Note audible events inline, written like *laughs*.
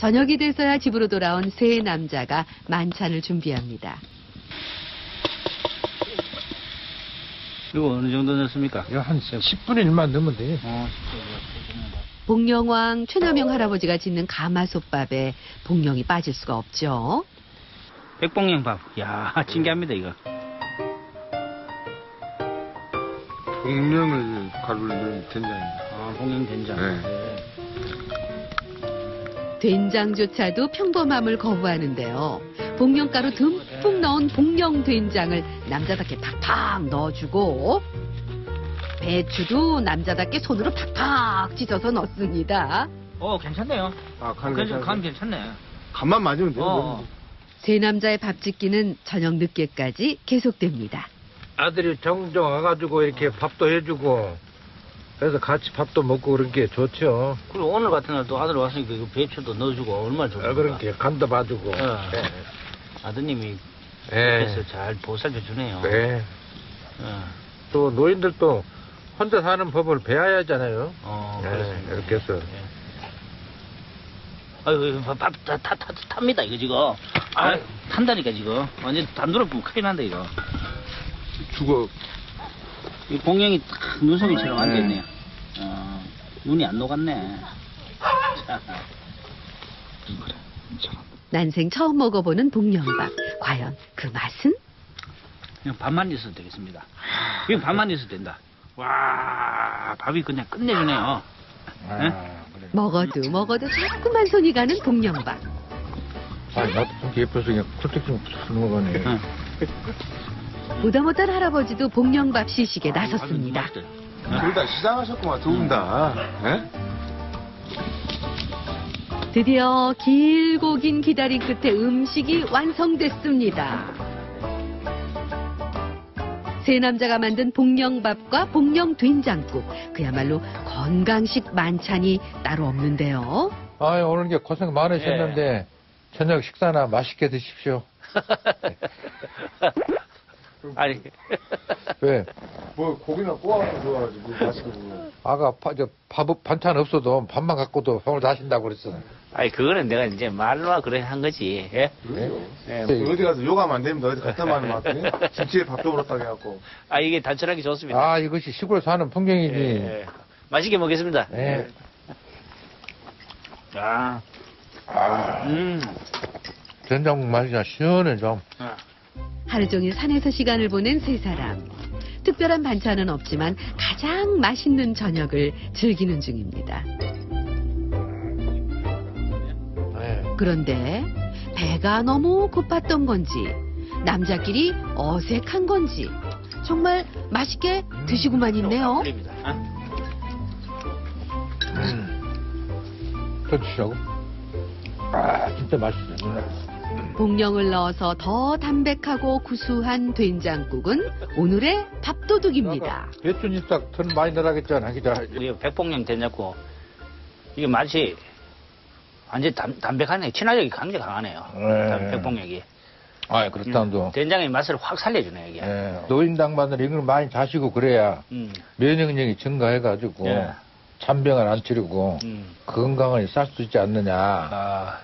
저녁이 돼서야 집으로 돌아온 세 남자가 만찬을 준비합니다. 이거 어느 정도 넣습니까? 이거 한 10분의 1만 넣으면 돼. 어, 복령왕 최남용 할아버지가 짓는 가마솥밥에 복령이 빠질 수가 없죠. 백봉령밥. 야, 신기합니다, 이거. 공명을 가루를 넣은 된장입니다. 아, 봉령 된장. 네. 된장조차도 평범함을 거부하는데요. 복령가루 듬뿍 넣은 복령 된장을 남자답게 팍팍 넣어주고 배추도 남자답게 손으로 팍팍 찢어서 넣습니다. 어, 괜찮네요. 아, 간 그래도 괜찮아요? 간 괜찮네. 간만 맞으면 돼요. 어. 세 남자의 밥 짓기는 저녁 늦게까지 계속됩니다. 아들이 정정 와가지고 이렇게 밥도 해주고 그래서 같이 밥도 먹고 그런 게 좋죠. 그리고 오늘 같은 날또 아들 왔으니까 그 배추도 넣어주고 얼마나 좋을까. 아, 그런 게 간도 봐주고. 어. 아드님이 예. 그래서 잘 보살펴 주네요. 네. 어, 또 노인들도 혼자 사는 법을 배워야 하잖아요. 어, 네, 그렇습니다. 이렇게 해서. 예. 아유, 밥, 밥, 다, 다, 다, 탑니다, 이거 지금. 아, 탄다니까, 지금. 완전 단도로 보면 큰일 난다, 이거. 죽어. 이 공룡이 딱 눈썹이처럼 앉아있네요. 어, 눈이 안 녹았네. 자, 난생 처음 먹어보는 복령밥. 과연 그 맛은? 그냥 밥만 있어도 되겠습니다. 이거 밥만 있어도 된다. 와, 밥이 그냥 끝내주네요. 아, 네? 그래. 먹어도 먹어도 자꾸만 손이 가는 복령밥. 아, 나도 좀 예뻐서 그냥 쿨떡 좀 넘어가네. 응. *laughs* 보다 못한 할아버지도 복령밥 시식에 아주 나섰습니다. 둘 다 시장하셨구만, 두 분 다. 예? 드디어 길고 긴 기다림 끝에 음식이 완성됐습니다. 세 남자가 만든 복령밥과 복령 된장국. 그야말로 건강식 만찬이 따로 없는데요. 아, 오늘 이제 고생 많으셨는데 저녁 식사나 맛있게 드십시오. *laughs* 아니, *laughs* 왜? 뭐, 고기나 꼬아서 좋아가지고, 맛있고. 아가 파, 저, 밥, 반찬 없어도 밥만 갖고도 오늘 다 하신다고 그랬어. 아니, 그거는 내가 이제 말로만 그래 한 거지. 예? 그래요? 예. 네. 어디 가서 요가하면 안 됩니다. 어디 갔다 마는 것 같더니. 김치에 밥도 그렇다고 해갖고. 아, 이게 단촐하게 좋습니다. 아, 이것이 시골 사는 풍경이지. 예. 맛있게 먹겠습니다. 네. 아, 아, 음. 된장국 맛이 나 시원해 좀. 아. 하루 종일 산에서 시간을 보낸 세 사람. 특별한 반찬은 없지만 가장 맛있는 저녁을 즐기는 중입니다. 네. 그런데 배가 너무 고팠던 건지 남자끼리 어색한 건지 정말 맛있게 드시고만 있네요. 아? 음. 더 드시라고? 아, 진짜 맛있어요. 누나. 복령을 넣어서 더 담백하고 구수한 된장국은 오늘의 밥도둑입니다. 배추잎싹 더 많이 전. 우리 백봉령 된장국 이게 맛이 완전 담, 담백하네. 친화력이 굉장히 강하네요. 네. 백봉령이. 아, 그렇다도. 된장의 맛을 확 살려주네 이게. 예. 노인 당반들 이걸 많이 자시고 그래야 음, 면역력이 증가해가지고 예. 잔병을 안 치르고 음. 건강을 쌀 수 있지 않느냐. 아,